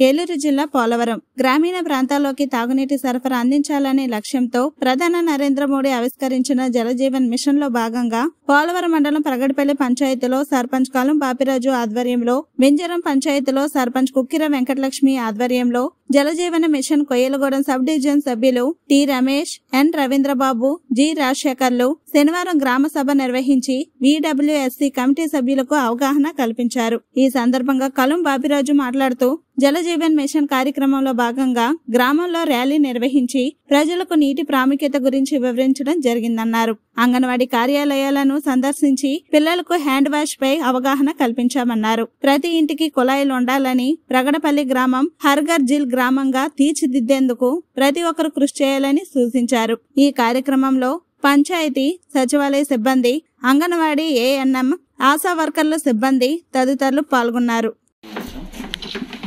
ఏలూరు జిల్లా పోలవరం. గ్రామీణ ప్రాంతాల్లోకి తాగునీటి సరఫరా అందించాలనే లక్ష్యంతో ప్రధాని నరేంద్ర మోడీ ఆవిష్కరించిన జలజీవన్ మిషన్లో భాగంగా పోలవరం మండలం ప్రగడిపల్లి పంచాయతీలో సర్పంచ్ కాలం బాపిరాజు ఆధ్వర్యంలో వింజరం పంచాయతీలో సర్పంచ్ కుక్కిర వెంకటలక్ష్మి ఆధ్వర్యంలో Jal Jeevan mission Koyyalagudem sub division సభ్యులు T Ramesh N Ravindrababu G రాజశేఖర్లు శనివారం గ్రామ సభ నిర్వహించి విడబ్ల్యూఎస్సీ కమిటీ సభ్యులకు అవగాహన కల్పించారు. ఈ సందర్భంగా కలం బాపిరాజు మాట్లాడుతూ జలజీవన్ మిషన్ కార్యక్రమంలో భాగంగా గ్రామంలో ర్యాలీ నిర్వహించి ప్రజలకు నీటి ప్రాముఖ్యత గురించి వివరించడం జరిగిందన్నారు. అంగన్వాడీ కార్యాలయాలను సందర్శించి పిల్లలకు హ్యాండ్ వాష్ పై అవగాహన కల్పించామన్నారు. ప్రతి ఇంటికి కుళాయిలు ఉండాలని ప్రగడపల్లి గ్రామం హర్గర్ జిల్ గ్రామంగా తీర్చిదిద్దేందుకు ప్రతి ఒక్కరు కృషి చేయాలని సూచించారు. ఈ కార్యక్రమంలో పంచాయతీ సచివాలయ సిబ్బంది అంగన్వాడీ ఏఎన్ఎం ఆశా వర్కర్ల సిబ్బంది తదితరులు పాల్గొన్నారు.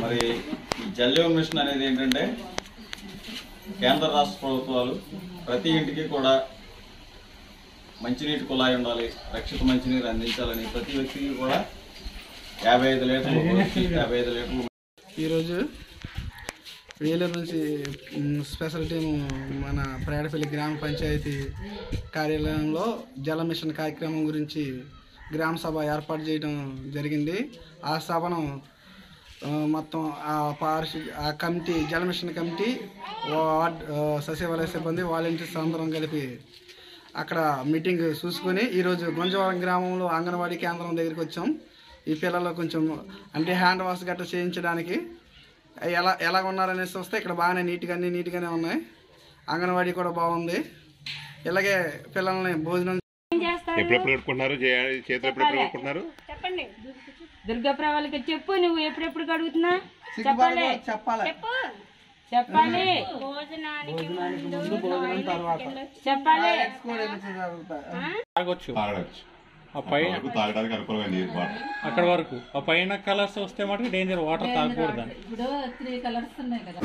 మరి ఈ జల్ జీవన్ మిషన్ అనేది ఏంటంటే కేంద్ర రాష్ట్ర ప్రభుత్వాలు ప్రతి ఇంటికి కూడా మంచినీటి కుళాయి ఉండాలి రక్షిత మంచినీరు అందించాలని ప్రతి వ్యక్తికి కూడా యాభై ఐదు లీటర్లు యాభై ఐదు లీటర్లు ఈరోజు వేలూరు నుంచి స్పెషల్ టీము మన ప్రేడపల్లి గ్రామ పంచాయతీ కార్యాలయంలో జల మిషన్ కార్యక్రమం గురించి గ్రామ సభ ఏర్పాటు చేయడం జరిగింది. ఆ సభను మొత్తం ఆ పారిశు ఆ కమిటీ జల మిషన్ కమిటీ వార్డ్ సచివాలయ సిబ్బంది వాలంటీర్స్ అందరం కలిపి అక్కడ మీటింగ్ చూసుకొని ఈరోజు గుంజవరం గ్రామంలో అంగన్వాడీ కేంద్రం దగ్గరికి వచ్చాం. ఈ పిల్లలు కొంచెం అంటే హ్యాండ్ వాష్ గట్రా చేయించడానికి ఎలా ఎలా ఉన్నారనేసి వస్తే ఇక్కడ బాగానే నీట్గా అన్ని నీట్గానే ఉన్నాయి. అంగన్వాడీ కూడా బాగుంది. ఇలాగే పిల్లల్ని భోజనం ఎప్పుడెప్పుడు చేతులు ఎప్పుడెప్పుడు చెప్పండి. దుర్గాప్రవాళ్ళకి చెప్పు నువ్వు ఎప్పుడెప్పుడు అడుగుతున్నా చెప్పాలి. చెప్పాలి. చెప్పు. చెప్పాలి. భోజనానికి ముందు భోజనం తర్వాత. చెప్పాలి. అక్కడ వరకు. ఆ పైన కలర్స్ వస్తే మటుకు డేంజర్ వాటర్ తాగకూడదు. ఇప్పుడు త్రీ కలర్స్ ఉన్నాయి కదా.